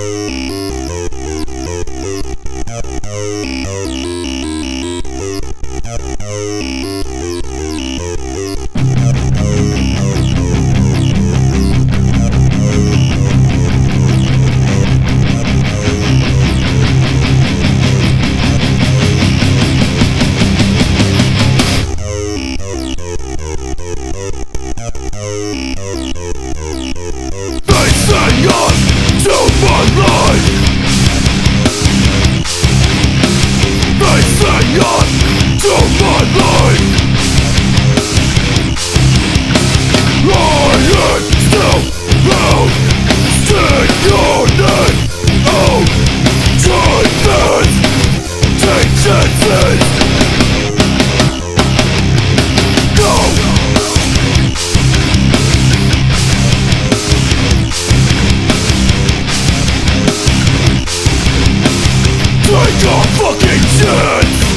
Oh, oh, oh, oh. Fucking chance